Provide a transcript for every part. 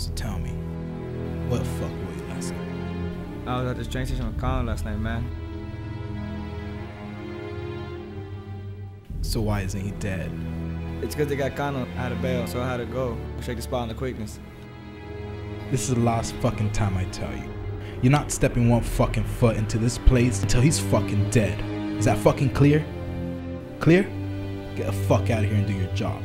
So tell me, what the fuck were you last night? I was at the train station with Colin last night, man. So why isn't he dead? It's because they got Colin out of bail, so I had to go. Shake the spot on the quickness. This is the last fucking time I tell you. You're not stepping one fucking foot into this place until he's fucking dead. Is that fucking clear? Clear? Get the fuck out of here and do your job.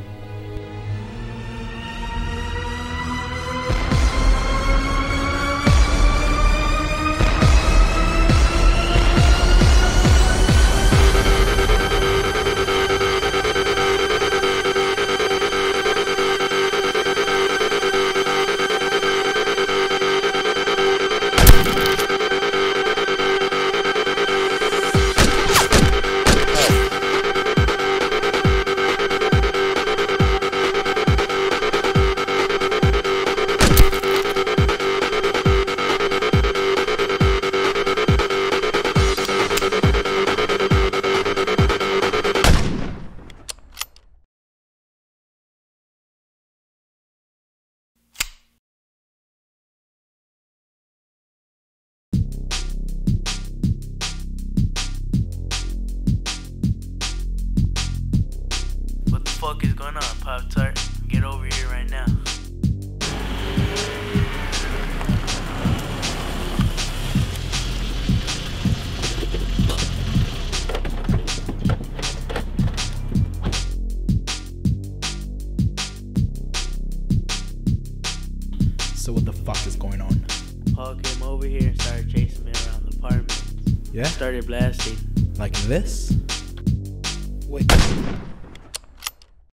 Fuck is going on, Pop Tart? Get over here right now. So what the fuck is going on? Paul came over here and started chasing me around the apartment. Yeah? Started blasting. Like this? Wait.